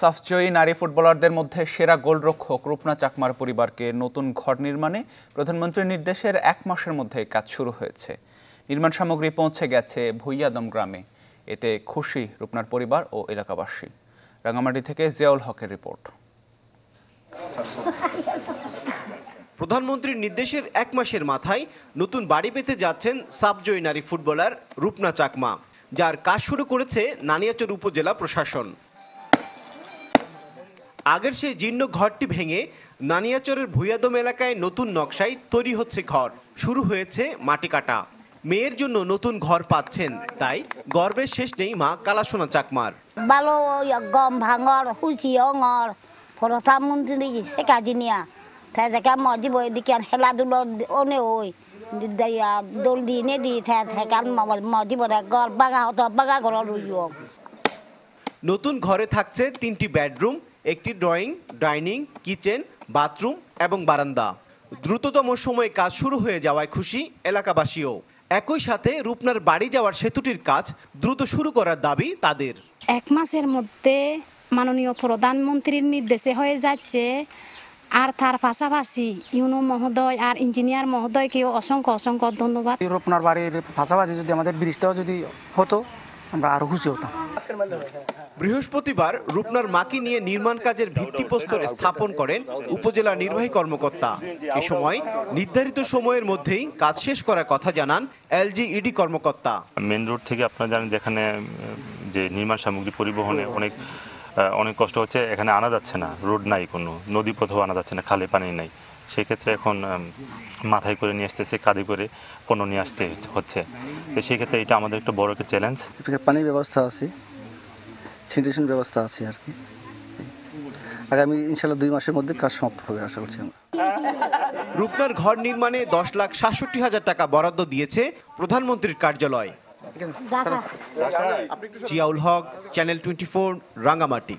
সাফজয়ী নারী ফুটবলারদের মধ্যে সেরা গোলরক্ষক রূপনা চাকমার পরিবারকে নতুন ঘর নির্মাণে প্রধানমন্ত্রীর নির্দেশের এক মাসের মধ্যে কাজ শুরু হয়েছে। নির্মাণ সামগ্রী পৌঁছে গেছে ভুইয়াদম গ্রামে। এতে খুশি রূপনার পরিবার ও এলাকাবাসী। রাঙামাটি থেকে জিয়াউল হকের রিপোর্ট। প্রধানমন্ত্রীর নির্দেশের এক মাসের মাথায় নতুন বাড়ি পেতে যাচ্ছেন সাবজয়ী নারী ফুটবলার রূপনা চাকমা, যার কাজ শুরু করেছে নানিয়াচর উপজেলা প্রশাসন। আগের সেই জীর্ণ ঘরটি ভেঙে নানিয়াচরের ভুয়াদম এলাকায় নতুন নকশায় তৈরি হচ্ছে ঘর। শুরু হয়েছে মাটি কাটা। মেয়ের জন্য নতুন ঘর পাচ্ছেন তাই গর্বের শেষ নেই মা কালাসোনা চাকমার। ভালো গম ভাঙর হুচি অঙর প্রধানমন্ত্রী শেখা দিনিয়া তাই থেকে মজি বই দিকে খেলাধুলো অনে ওই। দোল দি নে দি থাই থাকান মজি গর বাগা হতো বাগা ঘর রুইও। নতুন ঘরে থাকছে তিনটি বেডরুম একটি ড্রয়িং ডাইনিং কিচেন বাথরুম এবং বারান্দা। দ্রুততম সময়ে কাজ শুরু হয়ে যাওয়ায় খুশি এলাকাবাসীও। একই সাথে রূপনার বাড়ি যাওয়ার সেতুটির কাজ দ্রুত শুরু করার দাবি তাদের। এক মাসের মধ্যে মাননীয় প্রধানমন্ত্রীর নির্দেশে হয়ে যাচ্ছে আর তার পাশাপাশি ইউনো মহোদয় আর ইঞ্জিনিয়ার মহোদয়কেও অসংখ্য অসংখ্য ধন্যবাদ। রূপনার বাড়ির পাশাপাশি যদি আমাদের ব্রিজটাও যদি হতো আমরা আরও খুশি হতাম। বৃহস্পতিবার রূপনার মাকে নিয়ে নির্মাণ কাজের ভিত্তিপ্রস্তর স্থাপন করেন উপজেলা নির্বাহী কর্মকর্তা। এ সময় নির্ধারিত সময়ের মধ্যেই কাজ শেষ করার কথা জানান এলজি ইডি কর্মকর্তা। মেন রোড থেকে আপনারা জানেন যেখানে যে নির্মাণ সামগ্রী পরিবহনে অনেক অনেক কষ্ট হচ্ছে। এখানে আনা যাচ্ছে না রোড নাই কোনো নদী পথেও আনা যাচ্ছে না খালে পানি নাই। সেক্ষেত্রে এখন মাথায় করে নিয়ে আসতেছে কাঁধে করে পণ্য নিয়ে আসতে হচ্ছে। তো সেক্ষেত্রে এটা আমাদের একটা বড় একটা চ্যালেঞ্জ পানির ব্যবস্থা আছে। সিনিটেশন ব্যবস্থা আছে আর কি। আগামী ইনশাল্লাহ দুই মাসের মধ্যে কাজ সমাপ্ত হবে আশা করছি আমরা। রূপনার ঘর নির্মাণে দশ লাখ সাতষট্টি হাজার টাকা বরাদ্দ দিয়েছে প্রধানমন্ত্রীর কার্যালয়। Ziaul Haque channel twenty four Rangamati.